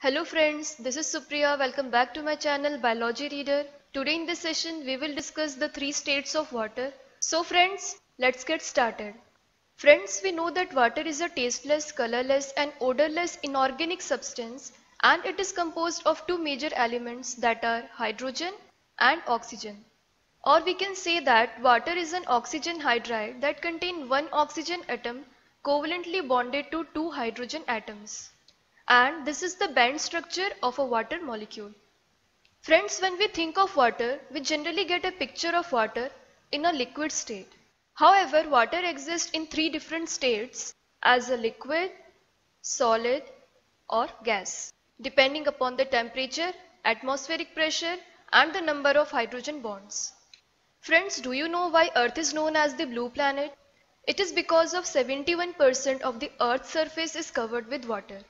Hello friends, this is Supriya. Welcome back to my channel Biology Reader. Today in this session we will discuss the three states of water. So friends, let's get started. Friends, we know that water is a tasteless, colorless and odorless inorganic substance and it is composed of two major elements that are hydrogen and oxygen. Or we can say that water is an oxygen hydride that contain one oxygen atom covalently bonded to two hydrogen atoms and this is the bent structure of a water molecule. Friends, when we think of water, we generally get a picture of water in a liquid state. However, water exists in three different states as a liquid, solid or gas, depending upon the temperature, atmospheric pressure and the number of hydrogen bonds. Friends, do you know why Earth is known as the blue planet? It is because of 71% of the Earth's surface is covered with water.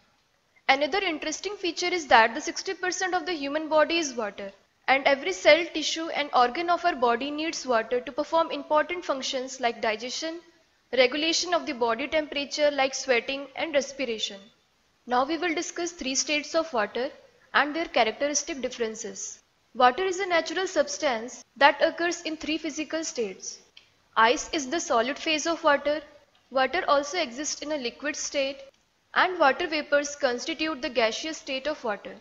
Another interesting feature is that the 60% of the human body is water and every cell, tissue and organ of our body needs water to perform important functions like digestion, regulation of the body temperature like sweating and respiration. Now we will discuss three states of water and their characteristic differences. Water is a natural substance that occurs in three physical states. Ice is the solid phase of water. Water also exists in a liquid state and water vapors constitute the gaseous state of water.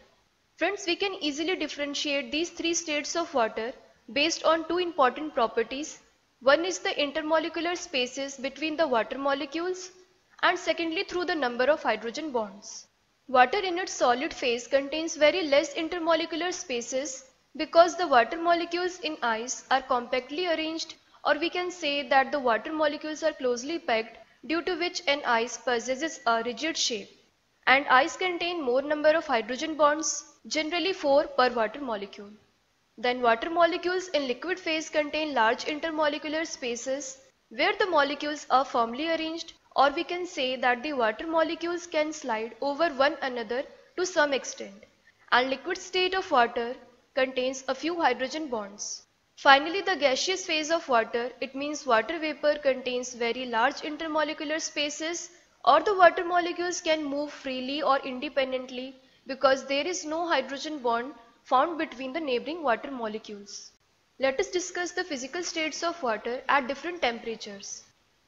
Friends, we can easily differentiate these three states of water based on two important properties. One is the intermolecular spaces between the water molecules and secondly through the number of hydrogen bonds. Water in its solid phase contains very less intermolecular spaces because the water molecules in ice are compactly arranged or we can say that the water molecules are closely packed due to which an ice possesses a rigid shape. And ice contain more number of hydrogen bonds, generally 4 per water molecule. Then water molecules in liquid phase contain large intermolecular spaces where the molecules are firmly arranged or we can say that the water molecules can slide over one another to some extent. And liquid state of water contains a few hydrogen bonds. Finally, the gaseous phase of water, it means water vapor contains very large intermolecular spaces or the water molecules can move freely or independently because there is no hydrogen bond found between the neighboring water molecules. Let us discuss the physical states of water at different temperatures.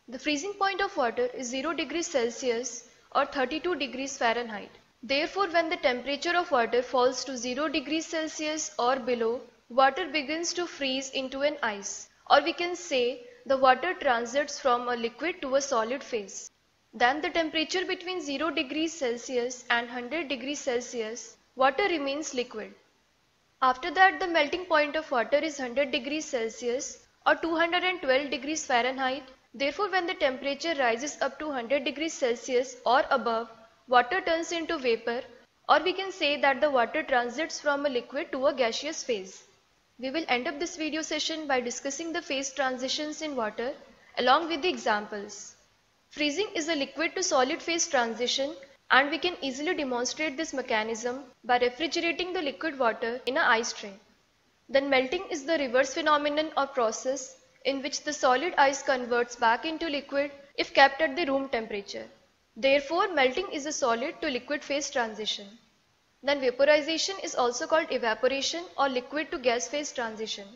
The freezing point of water is 0 degrees Celsius or 32 degrees Fahrenheit. Therefore, when the temperature of water falls to 0 degrees Celsius or below, water begins to freeze into an ice or we can say the water transits from a liquid to a solid phase. Then the temperature between 0 degrees Celsius and 100 degrees Celsius, water remains liquid. After that the melting point of water is 100 degrees Celsius or 212 degrees Fahrenheit. Therefore when the temperature rises up to 100 degrees Celsius or above, water turns into vapor or we can say that the water transits from a liquid to a gaseous phase. We will end up this video session by discussing the phase transitions in water along with the examples. Freezing is a liquid to solid phase transition and we can easily demonstrate this mechanism by refrigerating the liquid water in an ice tray. Then melting is the reverse phenomenon or process in which the solid ice converts back into liquid if kept at the room temperature. Therefore, melting is a solid to liquid phase transition. Then vaporization is also called evaporation or liquid to gas phase transition.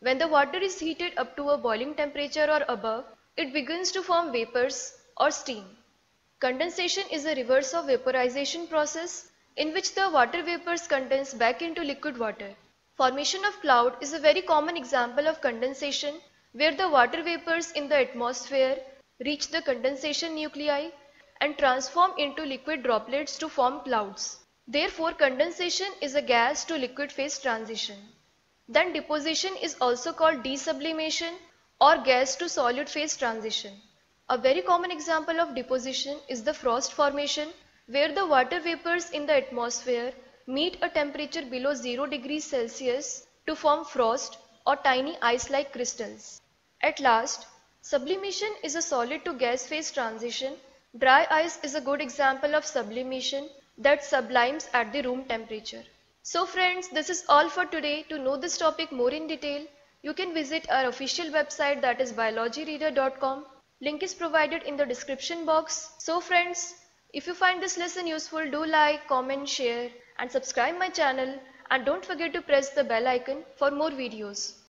When the water is heated up to a boiling temperature or above, it begins to form vapors or steam. Condensation is a reverse of vaporization process in which the water vapors condense back into liquid water. Formation of cloud is a very common example of condensation where the water vapors in the atmosphere reach the condensation nuclei and transform into liquid droplets to form clouds. Therefore, condensation is a gas to liquid phase transition. Then deposition is also called desublimation or gas to solid phase transition. A very common example of deposition is the frost formation where the water vapors in the atmosphere meet a temperature below 0 degrees Celsius to form frost or tiny ice-like crystals. At last, sublimation is a solid to gas phase transition. Dry ice is a good example of sublimation that sublimes at the room temperature. So friends, this is all for today. To know this topic more in detail, you can visit our official website that is biologyreader.com. Link is provided in the description box. So friends, If you find this lesson useful, do like, comment, share and subscribe my channel and don't forget to press the bell icon for more videos.